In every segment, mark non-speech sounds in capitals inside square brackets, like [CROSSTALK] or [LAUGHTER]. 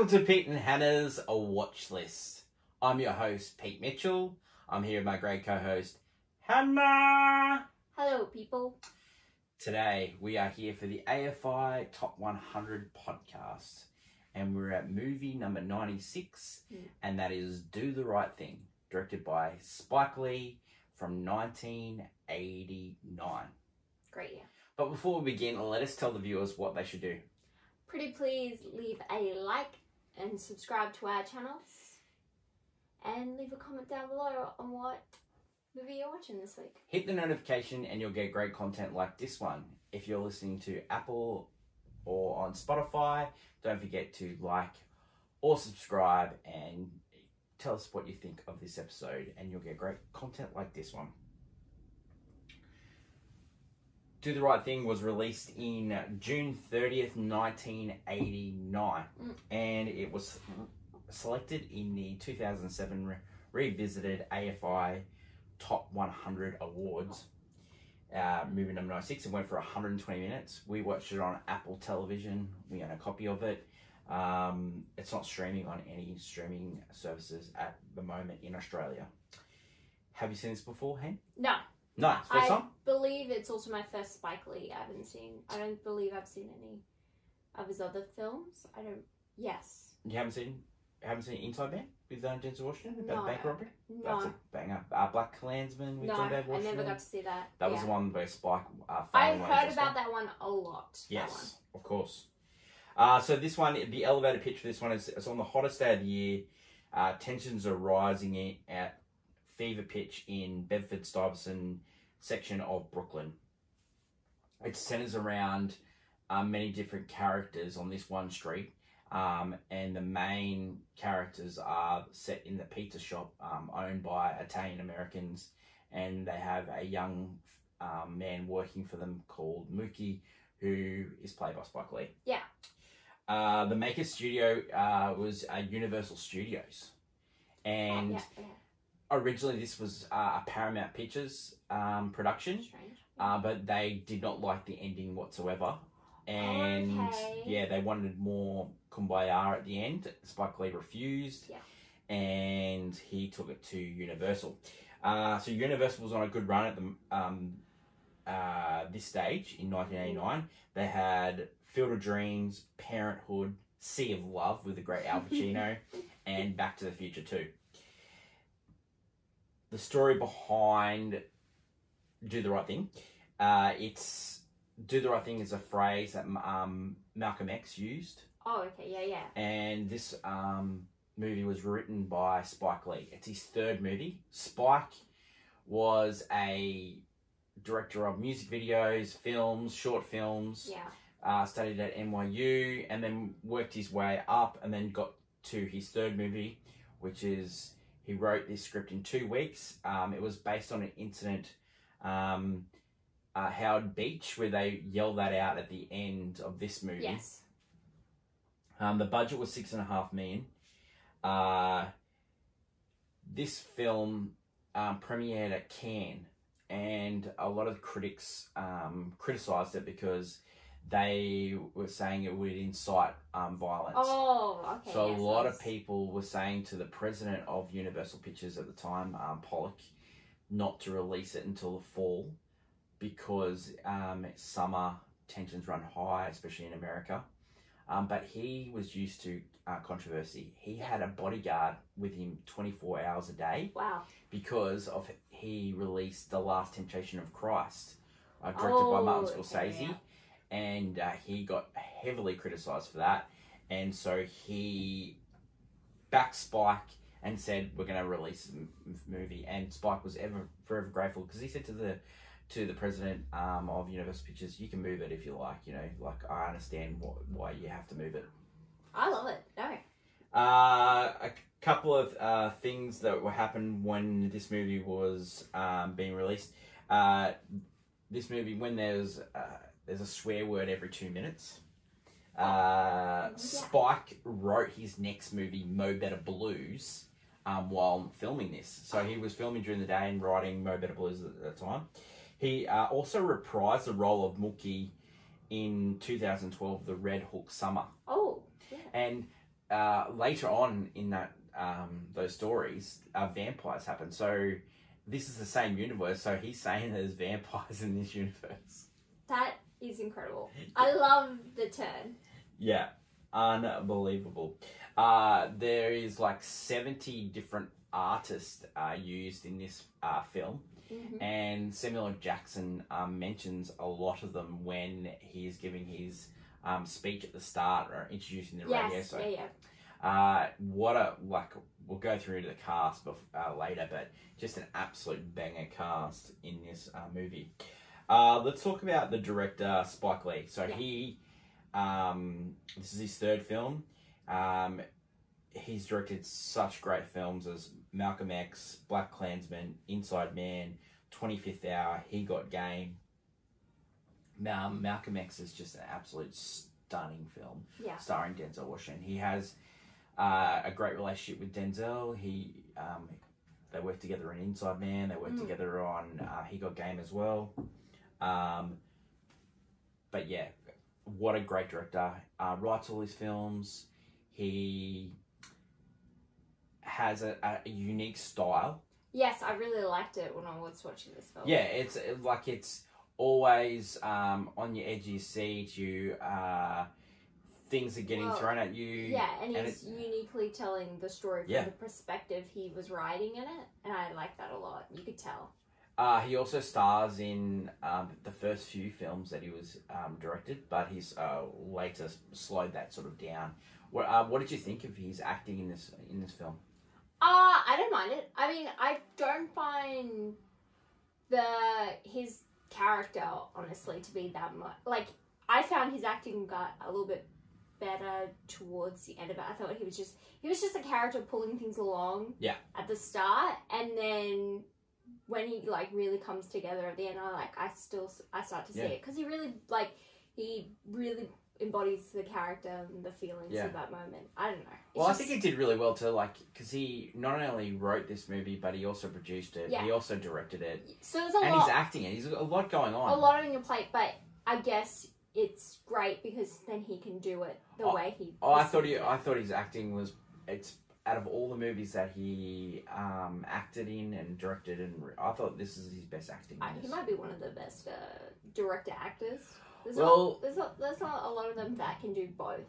Welcome to Pete and Hannah's A Watch List. I'm your host, Pete Mitchell. I'm here with my great co host, Hannah. Hello, people. Today, we are here for the AFI Top 100 podcast, and we're at movie number 96, Mm. and that is Do the Right Thing, directed by Spike Lee from 1989. Great, yeah. But before we begin, let us tell the viewers what they should do. Pretty please leave a like and subscribe to our channels. And leave a comment down below on what movie you're watching this week. Hit the notification and you'll get great content like this one. If you're listening to Apple or on Spotify, don't forget to like or subscribe and tell us what you think of this episode, and you'll get great content like this one. Do the Right Thing was released in June 30th, 1989, Mm. and it was selected in the 2007 re- revisited AFI Top 100 Awards. Uh, movie number 96. It went for 120 minutes. We watched it on Apple Television. We own a copy of it. Um, it's not streaming on any streaming services at the moment in Australia. Have you seen this before, Hen? No, No, it's first I time. believe it's also my first Spike Lee. I haven't seen. I don't believe I've seen any of his other films. I don't. Yes. You haven't seen haven't seen Inside Man with uh, Denzel Washington about No. bank robbery. That's No. a banger. Uh, BlacKkKlansman with No, John David I Washington. never got to see that. That was the one where Spike. Uh, I heard about that one a lot. Yes, of course. Uh, so this one, the elevator pitch for this one is it's on the hottest day of the year. Uh, tensions are rising in, at fever pitch in Bedford Stuyvesant section of Brooklyn. It centers around uh, many different characters on this one street, um, and the main characters are set in the pizza shop um, owned by Italian Americans, and they have a young um, man working for them called Mookie who is played by Spike Lee. Yeah. Uh, the maker studio uh, was uh, Universal Studios, and Oh, yeah, yeah. Originally this was uh, a Paramount Pictures um, production, uh, but they did not like the ending whatsoever, and Okay. yeah, they wanted more kumbaya at the end. Spike Lee refused, Yeah. and he took it to Universal. Uh, so Universal was on a good run at the um, uh, this stage in 1989. They had Field of Dreams, Parenthood, Sea of Love with the great Al [LAUGHS] Pacino, and Back to the Future too. The story behind Do the Right Thing, uh, it's Do the Right Thing is a phrase that um, Malcolm X used, Oh, okay. Yeah, yeah. and this um, movie was written by Spike Lee. It's his third movie. Spike was a director of music videos, films, short films. Yeah. Uh, studied at NYU and then worked his way up and then got to his third movie, which is he wrote this script in two weeks. Um, it was based on an incident, um, uh, Howard Beach, where they yell that out at the end of this movie. Yes. Um, the budget was six and a half million. Uh, this film um, premiered at Cannes, and a lot of critics um, criticized it because they were saying it would incite um, violence. Oh, okay. So yes, a lot of people were saying to the president of Universal Pictures at the time, um, Pollock, not to release it until the fall because um, summer tensions run high, especially in America. Um, but he was used to uh, controversy. He had a bodyguard with him 24 hours a day Wow. because of he released The Last Temptation of Christ, uh, directed by Martin Oh, okay, Scorsese, yeah. And uh, he got heavily criticised for that, and so he backed Spike and said we're going to release the m- movie, and Spike was ever forever grateful because he said to the to the president um, of Universal Pictures, you can move it if you like, you know, like I understand what, why you have to move it. I love it. No. Uh, a c- couple of uh, things that were happened when this movie was um, being released. Uh, this movie, when there's uh, there's a swear word every two minutes. Uh, Yeah. Spike wrote his next movie, Mo Better Blues, um, while filming this. So he was filming during the day and writing Mo Better Blues at the time. He uh, also reprised the role of Mookie in 2012, The Red Hook Summer. Oh. Yeah. And uh, later on in that um, those stories, uh, vampires happen. So this is the same universe. So he's saying there's vampires in this universe. That is incredible. [LAUGHS] I love the turn. Yeah, unbelievable. Uh, there is like seventy different artists uh, used in this uh, film. Mhm. and Samuel. Jackson um, mentions a lot of them when he's giving his um, speech at the start or introducing the radio. Yes, So, yeah, yeah. uh, what a like we'll go through to the cast bef- uh, later, but just an absolute banger cast in this uh, movie. Uh, let's talk about the director Spike Lee. So Yeah. he, um, this is his third film. Um, he's directed such great films as Malcolm X, BlacKkKlansman, Inside Man, 25th Hour, He Got Game. Um, Malcolm X is just an absolute stunning film Yeah. starring Denzel Washington. He has uh, a great relationship with Denzel. He um, they worked together on Inside Man. They worked Mm. together on uh, He Got Game as well. Um, but yeah, what a great director. Uh, writes all his films. He has a, a unique style. Yes, I really liked it when I was watching this film. Yeah, it's like it's always um, on your edge of your seat. You uh, things are getting Well, thrown at you. Yeah, and and he's uniquely telling the story from Yeah. the perspective he was writing in it, and I like that a lot. You could tell. Uh, he also stars in um, the first few films that he was um, directed, but he's uh, later slowed that sort of down. What, uh, what did you think of his acting in this in this film? Uh, I don't mind it. I mean, I don't find the his character honestly to be that much. Like, I found his acting got a little bit better towards the end of it. I thought he was just he was just a character pulling things along. Yeah. At the start, and then when he like really comes together at the end, I like I still I start to see Yeah. it because he really like he really embodies the character and the feelings Yeah. of that moment. I don't know. It's Well, just- I think he did really well too, like because he not only wrote this movie, but he also produced it. Yeah. He also directed it, so there's a and lot. he's acting it. He's a lot going on. a lot on your plate, but I guess it's great because then he can do it the Oh, way he. Oh, I thought he, I thought his acting was it's out of all the movies that he um, acted in and directed, and I thought this is his best acting. I- he might be one of the best uh, director actors. There's Well- not, there's not there's not a lot of them that can do both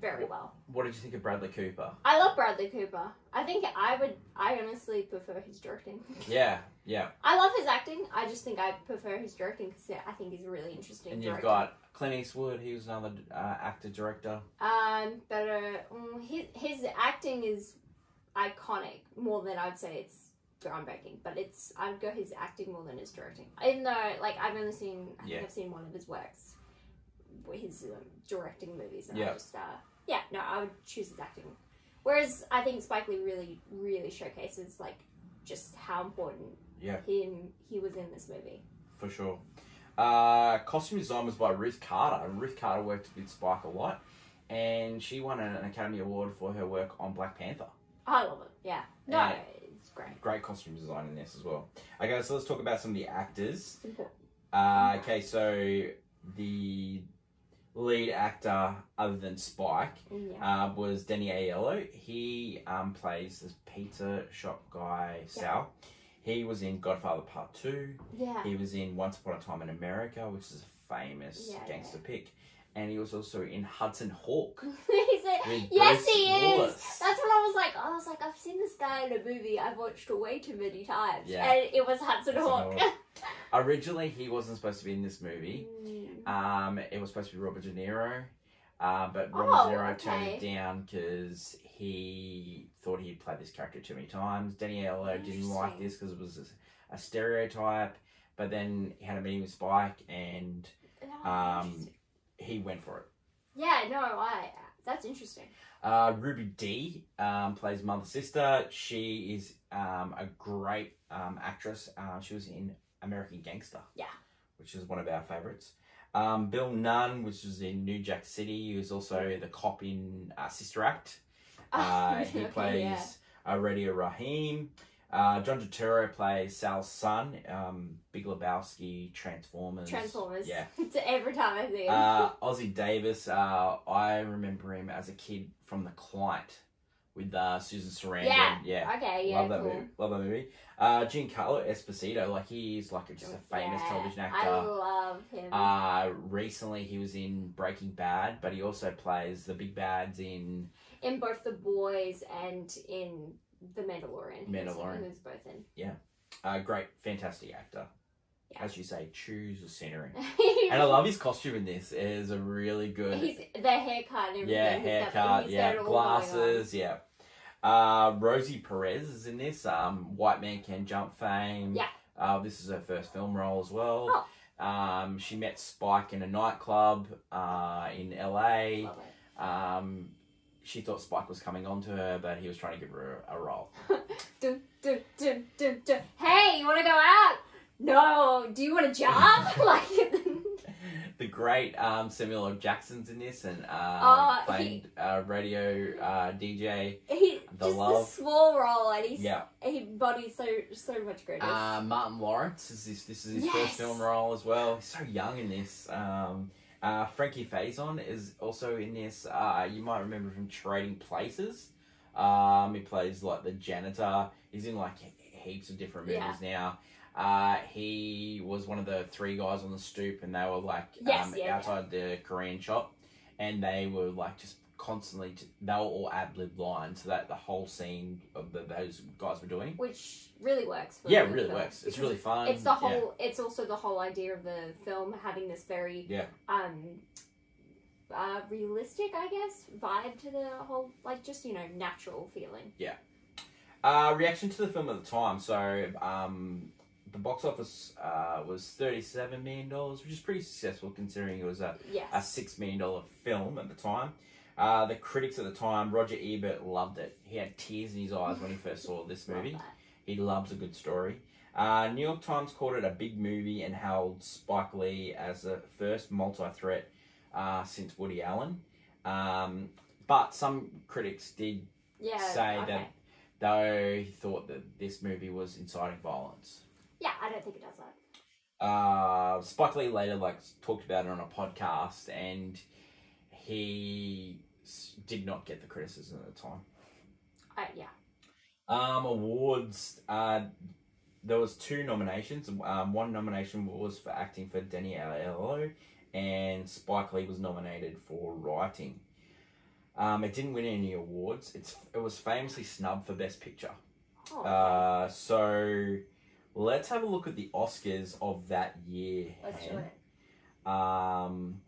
very well. What did you think of Bradley Cooper? I love Bradley Cooper. I think I would. I honestly prefer his directing. [LAUGHS] Yeah, yeah. I love his acting. I just think I prefer his directing because I think he's a really interesting. And you've got Clint Eastwood. He was another uh, actor director. Um. Um, his his acting is iconic more than I'd say it's groundbreaking. But it's I'd go his acting more than his directing. Even though like I've only seen I Yeah. think I've seen one of his works, his um, directing movies, and Yeah. I just uh yeah no I would choose his acting. Whereas I think Spike Lee really really showcases like just how important Yeah. him he was in this movie. for sure. Uh, costume design was by Ruth Carter. And Ruth Carter worked with Spike a lot, and she won an Academy Award for her work on Black Panther. I love it. Yeah, no, Yeah. it's great. Great costume design in this as well. Okay, so let's talk about some of the actors. Uh, okay, so the lead actor, other than Spike, Yeah. uh, was Danny Aiello. He um, plays this pizza shop guy, Sal. He was in Godfather Part 2. yeah. He was in Once Upon a Time in America, which is a famous Yeah, gangster pick. And he was also in Hudson Hawk. [LAUGHS] Yes, Bruce he is. That's what I was like. I was like, I've seen this guy in a movie I've watched way too many times, Yeah. and it was Hudson Hudson Hawk. Originally, he wasn't supposed to be in this movie. [LAUGHS] Mm. Um, it was supposed to be Robert De Niro, uh, but Oh, Robert De Niro turned it down because he thought he'd played this character too many times. Danny Aiello didn't like this because it was a, a stereotype. But then he had a meeting with Spike, and Oh, Um. He went for it. yeah, no, I. That's interesting. Uh, Ruby Dee um, plays mother sister. She is um, a great um, actress. Uh, she was in American Gangster. Yeah. Which is one of our favorites. Um, Bill Nunn, which was in New Jack City, he was also the cop in uh, Sister Act. [LAUGHS] Uh, he plays yeah. uh, Radio Raheem. Uh, John Turturro plays Sal's son. Um, Big Lebowski, Transformers. Transformers. Yeah. [LAUGHS] It's every time I see him. Uh, Ossie Davis. Uh, I remember him as a kid from The Client with uh, Susan Sarandon. Yeah. yeah. okay, yeah, Love that cool. movie. Love that movie. Uh, Giancarlo Esposito, like he's like a, just a famous Yeah, television actor. I love him. Uh, recently he was in Breaking Bad, but he also plays the big bads in in both The Boys and in The Mandalorian. Mandalorian. Was both in. uh, great, fantastic actor. Yeah. As you say, choose the scenery. [LAUGHS] And I love his costume in this. It is a really good, He's the haircut and everything. yeah, haircut, he's yeah, got it all going on. glasses, yeah. Uh, Rosie Perez is in this. Um, White Man Can Jump fame. Yeah. Uh, this is her first film role as well. Oh. Um, she met Spike in a nightclub uh, in LA. Um, she thought Spike was coming on to her, but he was trying to give her a, a role. [LAUGHS] Dun, dun, dun, dun, dun. Hey, you want to go out? No. Do you want to jump? [LAUGHS] [LAUGHS] like, the great um, Samuel L. Jackson's in this and uh, Oh, playing uh, radio uh, DJ. he The just love. the small role, and he's Yeah. he bodies so so much greatness. Uh, Martin Lawrence is this. This is his Yes. first film role as well. He's so young in this. Um, uh, Frankie Faison is also in this. Uh, you might remember from Trading Places. Um, he plays like the janitor. He's in like heaps of different movies Yeah. now. Uh, he was one of the three guys on the stoop, and they were like Yes, um, yeah, yeah. outside the Korean shop, and they were like just constantly. they were all ad lib lines, so that the whole scene of the, those guys were doing. which really works. For Yeah, it really film, works. It's really fun. It's the Yeah. whole. It's also the whole idea of the film having this very Yeah. um uh, realistic, I guess, vibe to the whole, like just you know natural feeling. Yeah. Uh, reaction to the film at the time. So, um, the box office uh, was thirty-seven million dollars, which is pretty successful considering it was a, Yes. a six million dollar film at the time. Uh, the critics at the time, Roger Ebert, loved it. He had tears in his eyes when he first saw this movie. that. He loves a good story. Uh, New York Times called it a big movie and hailed Spike Lee as the first multi-threat uh, since Woody Allen. Um, but some critics did Yeah. say okay. that though he thought that this movie was inciting violence. Yeah, I don't think it does that. Uh, Spike Lee later like talked about it on a podcast, and he did not get the criticism at the time. I, yeah. Um, awards. Uh, there was two nominations. Um, one nomination was for acting for Danny Aiello, and Spike Lee was nominated for writing. Um, it didn't win any awards. It's it was famously snubbed for Best Picture. Oh, okay. Uh, so let's have a look at the Oscars of that year. Let's do it. Um,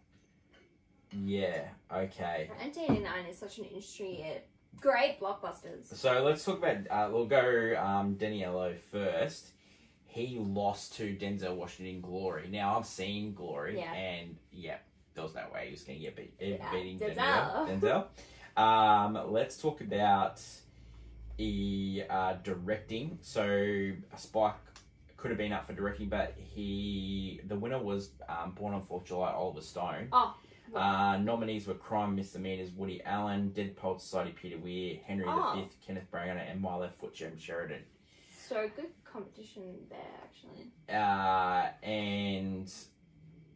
yeah. Okay. 1989 is such an interesting year. Great blockbusters. So let's talk about. Uh, we'll go um, Danny Aiello first. He lost to Denzel Washington in Glory. Now I've seen Glory, Yeah. and yeah, there was no way he was going to get beat, Yeah, beating Denzel. Denzel. Denzel. Um, let's talk about the uh, directing. So Spike could have been up for directing, but he the winner was um, Born on Fourth July, Oliver Stone. Oh, Uh, nominees were Crime Misdemeanors, Woody Allen, Dead Poet Society, Peter Weir, Henry Oh. V, Kenneth Branagh, and My Left Foot, Jim Sheridan. so good competition there, actually. Uh, and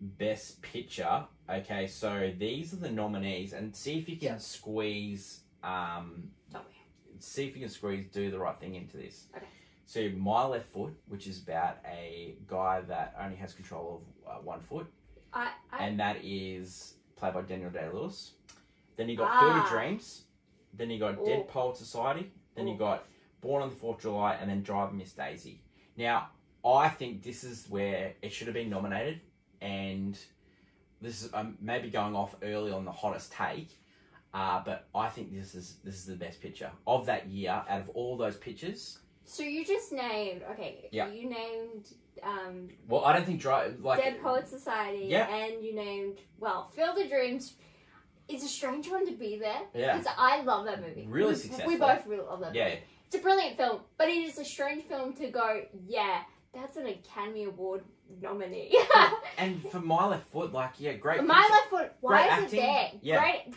Best Picture. Okay, so these are the nominees, and see if you can squeeze. Um, Tell me. see if you can squeeze do the right thing into this. Okay. So My Left Foot, which is about a guy that only has control of uh, one foot, I, I and that is played by Daniel Day Lewis. Then you got Ah. Field of Dreams. Then you got Ooh. Dead Poet Society. Then you got Born on the Fourth of July, and then Drive Miss Daisy. Now, I think this is where it should have been nominated, and this is um, maybe going off early on the hottest take. Uh, but I think this is this is the best picture of that year out of all those pictures. so you just named okay. Yeah. You named um, Well, I don't think Drive like Dead Poet Society. Yeah. And you named well, Field of Dreams. Is a strange one to be there Yeah, because I love that movie. Really we, successful. We both really love that. yeah. movie. It's a brilliant film, but it is a strange film to go. Yeah, that's an Academy Award nominee. [LAUGHS] And for My Left Foot, like yeah, great. My picture. left foot. Why Great is acting. it there? Yeah. Great.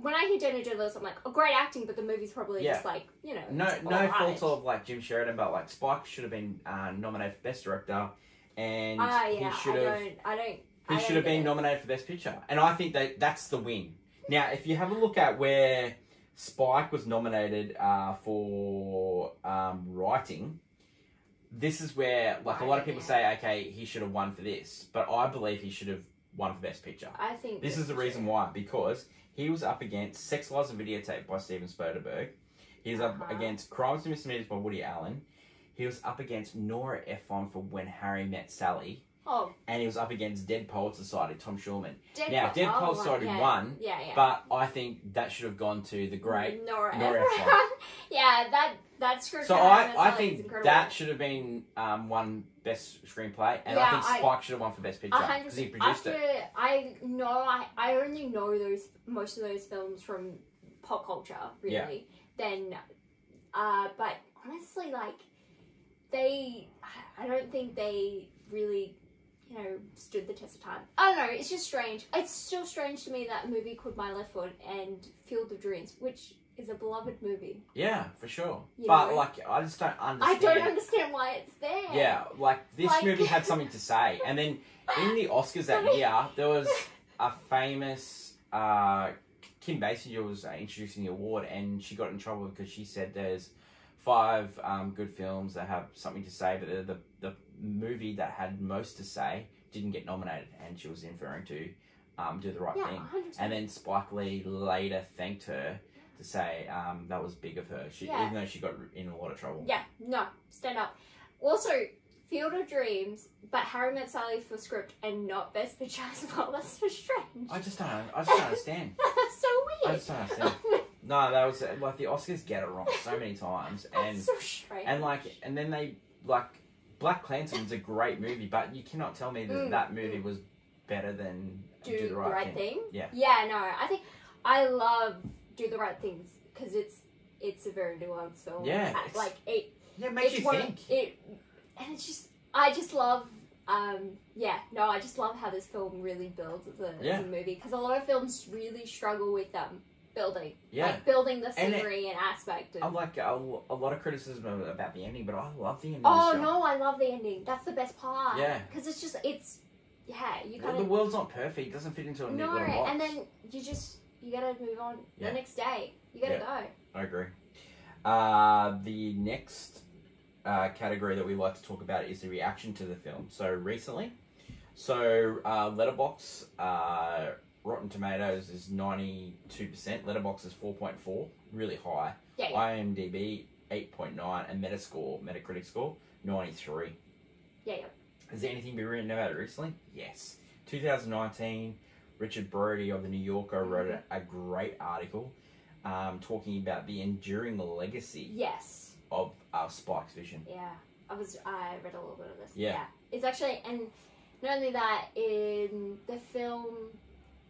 When I hear Jenna Jones, I'm like, oh, great acting, but the movie's probably Yeah. just like, you know, No, no alright. fault of like Jim Sheridan, but like Spike should have been uh, nominated for best director, and Ah, yeah, he should I have don't, I don't. he I should have been it. nominated for best picture, and I think that that's the win. Now, if you have a look at where Spike was nominated uh, for um, writing, this is where like a lot of people say, okay, he should have won for this, but I believe he should have won for best picture. I think This is the reason why, because he was up against Sex, Lies and Videotape by Steven Soderbergh. He was up Uh-huh. against Crimes and Misdemeanors by Woody Allen. He was up against Nora Ephron for When Harry Met Sally. Oh, And he was up against Dead Poet Society, Tom Schulman. Dead Now, Po- Dead oh, Poet Society yeah. won, Yeah, yeah. But I think that should have gone to the great. Nora, Nora Ephron. [LAUGHS] Yeah, that that script. So I, I Met Sally is think that should have been um, one best screenplay, and I Yeah, think I- Spike should have won for best picture because he produced After it. I know, I I only know those most of those films from pop culture, really. Then, uh, but honestly, like they, I- I don't think they really, you know, stood the test of time. I don't know. It's just strange. It's still strange to me that movie called My Left Foot and Field of Dreams, which is a beloved movie. Yeah, for sure. You but know? like, I just don't understand. I don't understand why it's there. Yeah, like this Like- movie had [LAUGHS] something to say, and then in the Oscars that year, there was [LAUGHS] a famous uh, Kim Basinger was uh, introducing the award, and she got in trouble because she said there's five um, good films that have something to say, but the, the the movie that had most to say didn't get nominated, and she was inferring to um, Do the Right Yeah, Thing. 100%. And then Spike Lee later thanked her to say um, that was big of her, she, Yeah. even though she got in a lot of trouble. Yeah, no, stand up. Also, Field of Dreams, but Harry Met Sally for script and not Best Picture as well. That's [LAUGHS] so strange. I just don't. I just don't understand. [LAUGHS] That's so weird. I just don't understand. No, that was like the Oscars get it wrong so many times, [LAUGHS] and That's so strange. and like and then they like BlacKkKlansman's a great movie, but you cannot tell me that Mm, that movie was better than do, the right, thing. Yeah. Yeah, no, I think I love Do the Right Things because it's it's a very nuanced film. Yeah, like it. Yeah, it makes it's you one- think. It and it's just I just love. Um, yeah, no, I just love how this film really builds as a, Yeah. as a movie because a lot of films really struggle with um building, Yeah. like building the And it- scenery and, aspect. And, I'm like a, a lot of criticism about the ending, but I love the ending. Oh no, I love the ending. That's the best part. Yeah. because it's just it's yeah you Well, gotta the world's not perfect. It doesn't fit into a neat no, little box. and then you just you gotta move on Yeah. the next day. You gotta Yeah. go. I agree. Uh, the next uh, category that we like to talk about is the reaction to the film. So recently, so uh, Letterboxd, uh, Rotten Tomatoes is ninety two percent. Letterboxd is four point four, really high. Yeah, yeah. IMDb eight point nine, and Metascore, Metacritic score ninety three. Yeah, yeah. Has anything been written about it recently? Yes. 2019, Richard Brody of the New Yorker wrote a, a great article um, talking about the enduring legacy Yes. of uh, Spike's vision. Yeah. I was I read a little bit of this. Yeah. It's actually and not only that in the film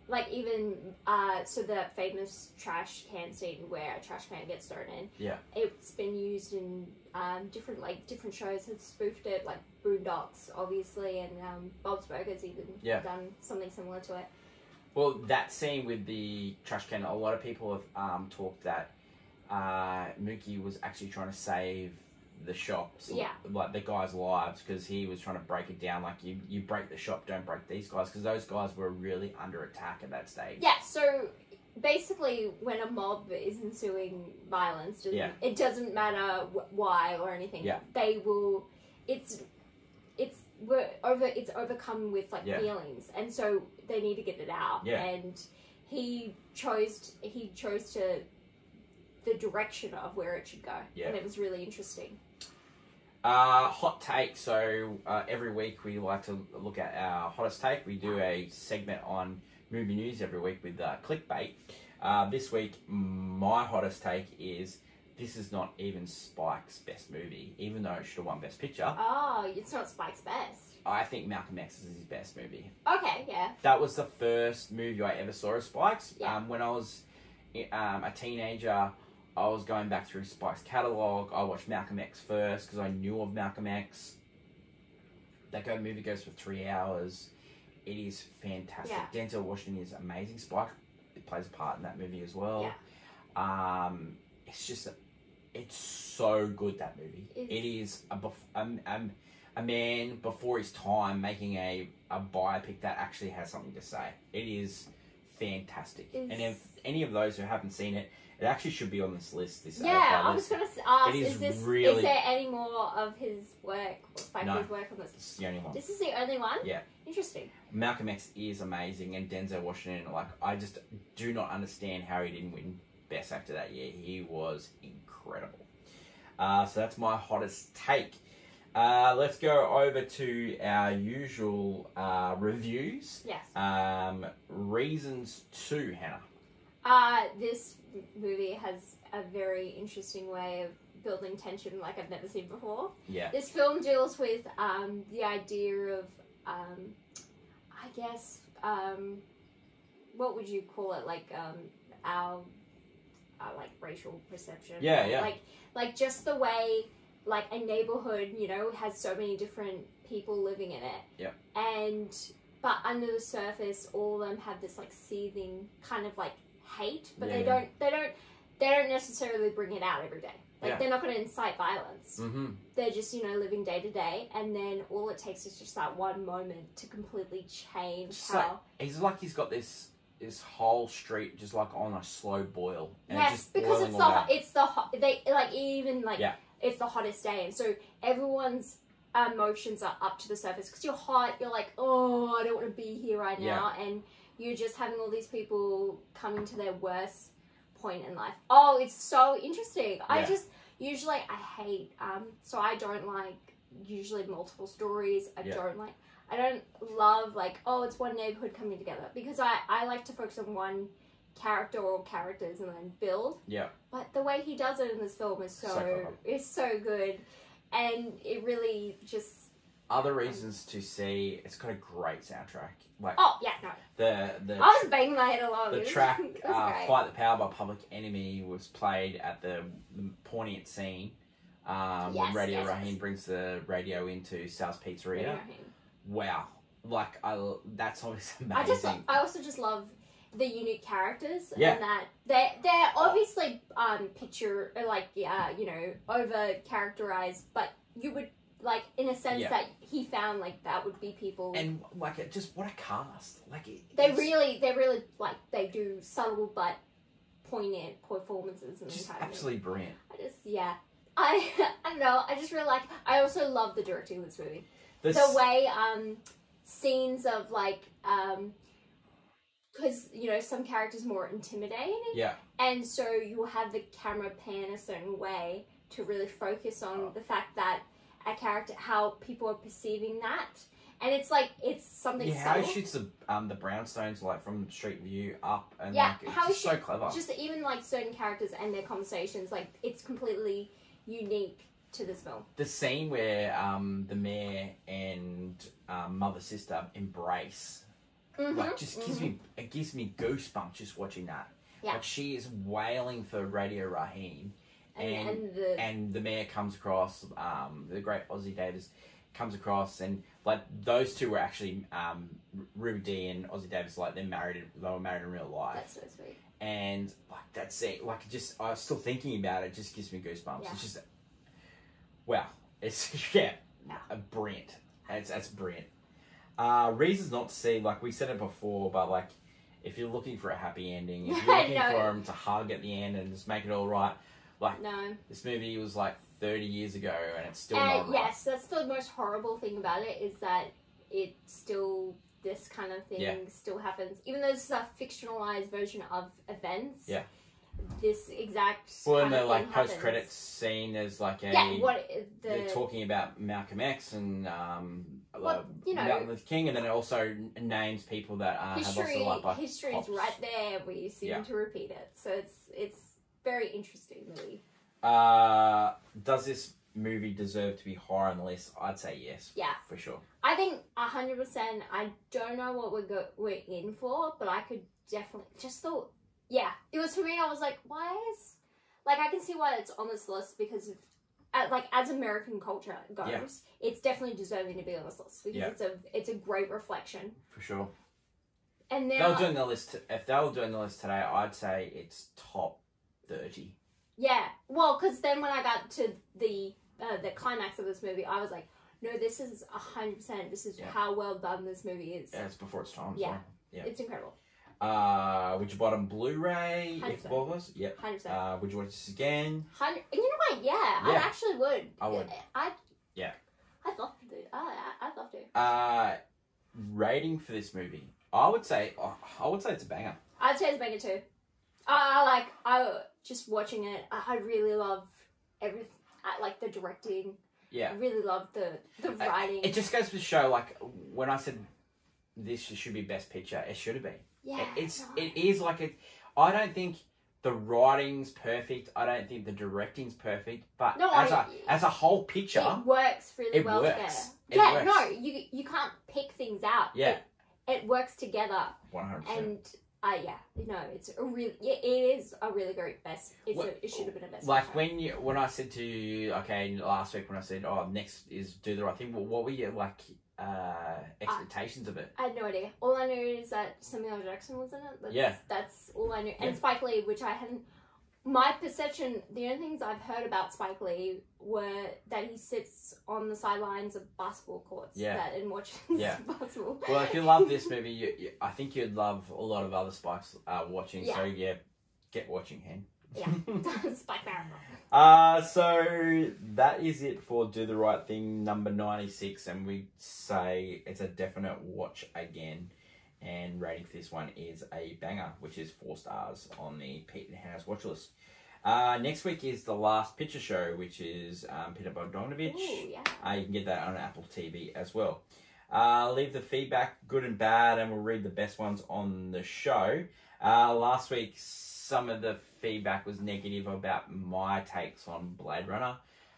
like even uh so the famous trash can scene where a trash can gets thrown in. Yeah. It's been used in um different like different shows have spoofed it, like Boondocks obviously and um Bob's Burgers even Yeah. done something similar to it. Well, that scene with the trash can, a lot of people have um, talked that uh, Mookie was actually trying to save the shops, Yeah. like the guys' lives, because he was trying to break it down. Like you, you break the shop, don't break these guys, because those guys were really under attack at that stage. Yeah, so basically, when a mob is ensuing violence, Yeah. it doesn't matter wh- why or anything. Yeah. they will. It's it's we're over. It's overcome with like Yeah. feelings, and so they need to get it out. Yeah. and he chose he chose to the direction of where it should go, Yeah. and it was really interesting. Uh, hot take. So uh, every week we like to look at our hottest take. We do a segment on movie news every week with uh, clickbait. Uh, this week, my hottest take is this is not even Spike's best movie, even though it should have won Best Picture. Oh, it's not Spike's best. I think Malcolm X is his best movie. Okay, yeah, That was the first movie I ever saw of Spike's. Yeah. Um, when I was um, a teenager, I was going back through Spike's catalogue. I watched Malcolm X first because I knew of Malcolm X. That go movie goes for three hours. It is fantastic. Denzel Washington is amazing. Spike plays a part in that movie as well. Yeah. Um, it's just, it's so good that movie. It's- It is a, bef- um, um, a man before his time making a, a biopic that actually has something to say. It is fantastic. Is- And if any of those who haven't seen it, it actually should be on this list. This Yeah, I was list. gonna ask. Is Is, this really- is there any more of his work or Spike No. Lee's work on this? It's the only one. This is the only one. Yeah. Interesting. Malcolm X is amazing, and Denzel Washington. Like, I just do not understand how he didn't win Best Actor that year. He was incredible. Uh, so that's my hottest take. Uh, let's go over to our usual uh, reviews. Yes. Um, reasons to Hannah. Uh, this movie has a very interesting way of building tension like I've never seen before. Yeah, This film deals with um, the idea of, um, I guess, um, what would you call it? Like um, our, our like racial perception. Yeah, yeah. Like like just the way like a neighborhood, you know, has so many different people living in it. Yep. And but under the surface, all of them have this like seething kind of like hate, but they don't they don't they don't necessarily bring it out every day. Like Yeah. they're not going to incite violence mm-hmm. they're just you know living day to day and then all it takes is just that one moment to completely change Just how he's like he's got this this whole street just like on a slow boil. And yes just because it's the it's the hot they like even like Yeah. It's the hottest day. And so everyone's emotions are up to the surface because you're hot you're like oh i don't want to be here right now. And you're just having all these people coming to their worst point in life. Oh it's so interesting. I just usually i hate um so i don't like usually multiple stories. I Yeah. don't like i don't love like oh it's one neighborhood coming together because i i like to focus on one character or characters and then build Yeah. but the way he does it in this film is so, So is so good and it really just Other reasons to see. It's got a great soundtrack. Like oh yeah no the the I was banging my head along the track [LAUGHS] uh. "Fight the Power" by Public Enemy was played at the, the poignant scene um, when Radio yes, Raheem yes. brings the radio into Sal's Pizzeria. Wow, like I, that's obviously [LAUGHS] I just. I also just love the unique characters Yeah. and that they they're obviously um picture like yeah you know over characterized but you would like in a sense Yeah. that he found like that would be people and like it just what a cast! Like it, they really they really like they do subtle but poignant performances the just absolutely brilliant. I just yeah. I [LAUGHS] I don't know. I just really like. I also love the directing of this movie. This, The way um scenes of like um because you know some characters more intimidating, yeah, and so you will have the camera pan a certain way to really focus on Oh. the fact that a character how people are perceiving that, and it's like it's something yeah. How subtle. he shoots the um the brownstones like from street view up and Yeah, like it's how just so clever. just even like certain characters and their conversations, like it's completely unique to this film. the scene where um the mayor and um, mother sister embrace like just gives me it gives me goosebumps just watching that Yeah. like she is wailing for radio Raheem and, and- the and the mayor comes across um the great Ossie Davis comes across and like those two were actually um ruby Dee and Ossie Davis like they're married they were married in real life that's so sweet. and like that's it like just i was still thinking about it, it just gives me goosebumps Yeah. it's just wow it's [LAUGHS] yeah, Yeah. brilliant it's that's brilliant uh reasons not to see like we said it before but like if you're looking for a happy ending if you're [LAUGHS] looking know. for him to hug at the end and just make it all right like No, this movie was like 30 years ago and it's still and not right yes, that's the most horrible thing about it is that it still this kind of thing Yeah. still happens, even though this is a fictionalized version of events. Yeah. This exact well in the like post credits scene there's like a Yeah, what the they're talking about Malcolm X and um, Well, you know- Martin Luther King, and then it also n- names people that uh, have lost history their life by history is right there We seem Yeah. to repeat it. So it's it's very interesting, really. Uh, does this movie deserve to be higher on the list? I'd say yes. Yeah. for sure. I think hundred percent. I don't know what we're go- we're in for, but I could definitely just thought. Yeah, it was for me. I was like, why is like I can see why it's on this list because of uh, like as American culture goes, Yeah. it's definitely deserving to be on this list because Yeah. it's a it's a great reflection. For sure. and If they were doing the list, if they were doing the list today, I'd say it's top thirty. yeah, well, because then when I got to the uh, the climax of this movie, I was like, no, this is hundred percent. This is Yeah. how well done this movie is. Yeah, it's before its time. Yeah. well. yeah. It's incredible. Uh, would you buy it on Blu-ray? If 100%. what was? Yep. Hundred percent. Uh, would you watch this again? Hundred. You know what? Yeah, I actually would. I would. I. Yeah. I'd love to do. I. I'd love to. Uh, rating for this movie, I would say, oh, I would say it's a banger. I'd say it's Mega too. I I like. I just watching it. I, I really love everything. I like the directing. Yeah. I really love the the I- writing. It just goes to show, like, when I said this should be best picture, it should have been. Yeah. It- it's it is like it. I don't think the writing's perfect. I don't think the directing's perfect. But No, as I- a as a whole picture, It works really It well works. together. It yeah, works. no, you you can't pick things out. yeah, It, it works together, one hundred percent. and uh, yeah, no, it's a really yeah, it is a really great best. It's What- a, it should have been a best. Like picture. when you when I said to you, okay, last week when I said, oh, next is do the right thing. Well, what were your like uh expectations of it? I had no idea. All I knew is that Samuel L. Jackson was in it. That's, Yeah. that's all I knew. Yeah. And Spike Lee, which I hadn't. My perception, the only things I've heard about Spike Lee were that he sits on the sidelines of basketball courts Yeah. that, and watches [LAUGHS] Yeah. basketball. Well, if you love this movie, you, you, I think you'd love a lot of other Spikes uh, watching. So yeah, get watching, hen. Yeah. [LAUGHS] [LAUGHS] Spike Marathon. Uh, so that is it for Do the Right Thing number 96, and we say it's a definite watch again. And rating for this one is a banger, which is four stars on the Pete and Hannah's watch list. Uh, next week is the last picture show, which is um, Peter Bogdanovich. Ooh, yeah. Uh, you can get that on Apple TV as well. Uh, leave the feedback, good and bad, and we'll read the best ones on the show. Uh, last week, some of the feedback was negative about my takes on Blade Runner.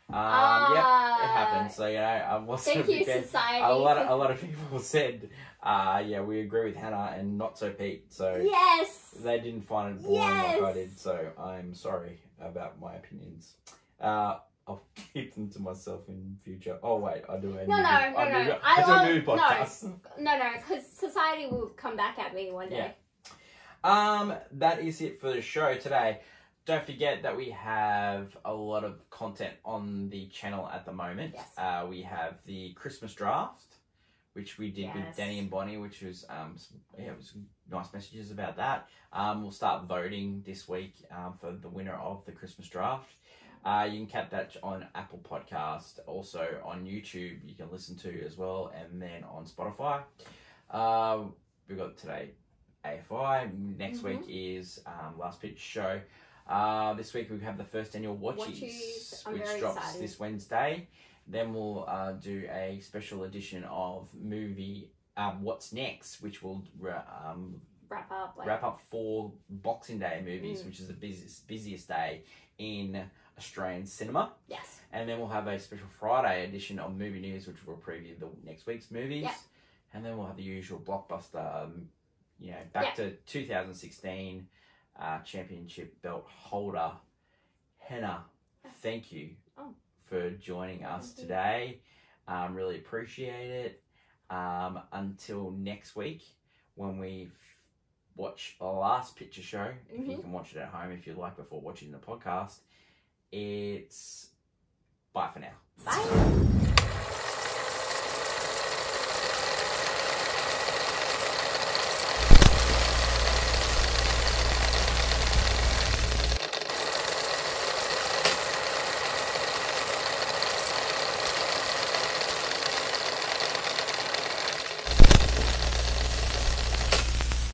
Um, yep, it happened. So you know, I wasn't Thank a you, society. A lot of a lot of people [LAUGHS] said, uh, yeah, we agree with Hannah and not so Pete. So yes. they didn't find it boring like I did. So I'm sorry about my opinions. Uh, I'll [LAUGHS] keep them to myself in future. Oh wait, I do a No, new, no, I no, do, no. I, I do love- a new no. podcast. No, no, because society will come back at me one day. Yeah. Um, that is it for the show today. Don't forget that we have a lot of content on the channel at the moment. Yes. Uh, we have the Christmas draft, which we did with Danny and Bonnie, which was um, s- yeah, it was nice messages about that. Um, we'll start voting this week um, for the winner of the Christmas draft. Uh, you can catch that on Apple Podcast, also on YouTube. You can listen to as well, and then on Spotify. Uh, we've got today AFI. Next Mhm. week is um, Last Pitch Show. Uh, this week we have the first annual Watchies. Which drops excited. this Wednesday. Then we'll uh, do a special edition of movie um, What's Next, which will ra- um, Wrap up. Like, wrap up four Boxing Day movies, Mm. which is the busiest busiest day in Australian cinema. Yes. And then we'll have a special Friday edition of movie news, which will preview the next week's movies. Yeah. And then we'll have the usual blockbuster, um, you know, back to 2016 uh, championship belt holder, Henna. Thank you Oh. for joining us Thank today. Um, really appreciate it. Um, until next week, when we watch the last picture show, if you Mhm. can watch it at home if you like before watching the podcast, it's bye for now. Bye.